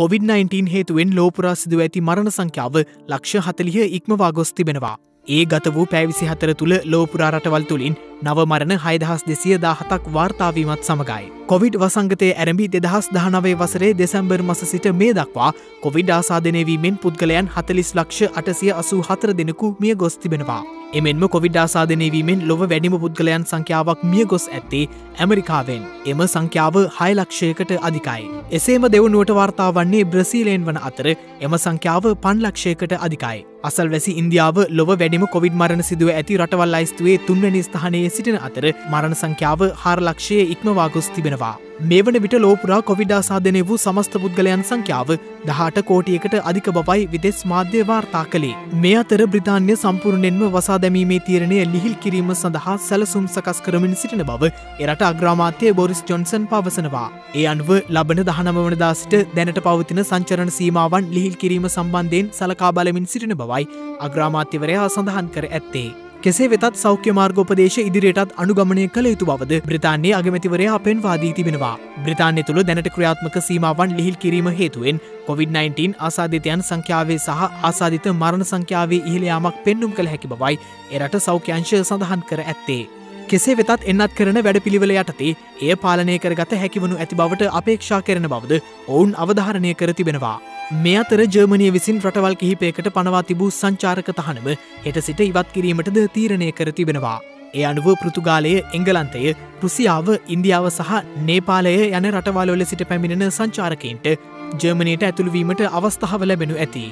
COVID-19 හේතුවෙන් ලෝපුරා සිදුව ඇති මරණ සංඛ්‍යාව ලක්ෂ හතලිහ ඉක්මවා ගොස් තිබෙනවා. ඒ ගත වූ පැවිසි හතර තුළ ලෝපුරා රටවල් තුළින් නවමරණ හයිදහස් දෙසිය දාහතක් වාර්තාවීමත් සමගයි. කොවිඩ් වසංගතය ඇරඹි දෙදහස් දහනවේ වසරේ දෙසැම්බර් මස සිට මේ දක්වා කොවිඩ් ආසාධනයවීමෙන් පුද්ගලයන් හතලිස් ලක්ෂ අටසිය අසූ හතර දෙනෙකු මිය ගොස් තිබෙනවා. එමෙන්ම කොවිඩ් ආසාධනයවීමෙන් ලොව වැඩිම පුද්ගලයන් සංඛ්‍යාවක් මිය ගොස් ඇත්තේ ඇමරිකාවෙන් එම සංඛ්‍යාව හයලක්ෂයකට අධිකයි. එසේම දෙවනුවට වාර්තා වන්නේ බ්‍රසීලයෙන් වන අතර එම සංඛ්‍යාව පන්ලක්ෂයකට අධිකයි. අසල් වැසි ඉන්දියාව ලොව වැඩිම කොවිඩ් මරණ සිදුව ඇති රටවල් අයිස්තුවේ තුන්වැනි ස්ථානයේ සිටින අතර මරණ සංඛ්‍යාව හාරලක්ෂයේ ඉක්මවාගොස් තිබෙනවා. මේ වන විට ලෝපුරා කොවිඩාසාධනය වූ සමස්ත පුද්ගලයන් සංඛ්‍යාව දහට කෝටියකට අධික බවයි විදෙස් මාධ්‍ය වාර්තා කළේ. මේ අතර බ්‍රතාන්‍ය සම්පූර්ණයෙන්ම වසා දැමීමේ තීරණය ලිහිල් කිරීම සඳහා සැලසුම් සකස් කරමින් සිටින බව එරට අග්‍රාමාත්‍යය බොරිස් ජොන්සන් පවසනවා. ඒ අනුව ලබන දහනම වනදා සිට දැනට පවතින සංචරණ සීමාවන් ලිහිල් කිරීම සම්බන්ධයෙන් සලකා බලමින් සිටින බවයි අග්‍රාමාත්‍යවරයා සඳහන් කර ඇත්තේ. කෙසේ වෙතත් සෞඛ්‍ය මාර්ගෝපදේශ ඉදිරියටත් අනුගමනය කළ යුතු බවද බ්‍රතාන්‍යයේ අගමැතිවරයා පෙන්වාදී තිබෙනවා. බ්‍රතාන්‍ය තුළ දැනට ක්‍රියාත්මක සීමාවන් ලිහිල් කිරීම හේතුවෙන් COොVID-19 ආසාධිතයන් සංඛ්‍යාවේ සහ ආසාධිත මරණ සංඛ්‍යාවේ ඉහළයාමක් පෙන්නුම් කළ හැකි බවයි එරට සෞඛ්‍යංශය සඳහන් කර ඇත්තේ. කෙසේ වෙතත් එන්නත් කරන වැඩ පිළිවෙල යටතේ එය පාලනය කරගත හැකිවනු ඇති බවට අපේක්ෂා කරන බවද ඔවුන් අවධාරණය කර තිබෙනවා. මේ අතර ජර්මණය විසින් රටවල් කිහිපයකට පනවා තිබූ සංචාරක තහනම හෙට සිට ඉවත් කිරීමටද තීරණය කර තිබෙනවා. ඒ අනුව පෘතුගාලය එංගලන්තය රුසියාව ඉන්දියාව සහ නේපාලය යන රටවල්වල සිට පැමිණෙන සංචාරකයින්ට ජර්මණයට ඇතුළුවීමට අවස්ථාව ලැබෙනු ඇති.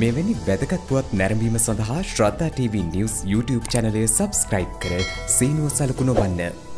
මෙවැනි වැදගත්පුවත් නැරඹීම සඳහා ශ්‍රද්ධා TV නිවස් YouTube චැනලය සබස්ක්‍රයිබ් කර සීනුව සලකුණ වන්න.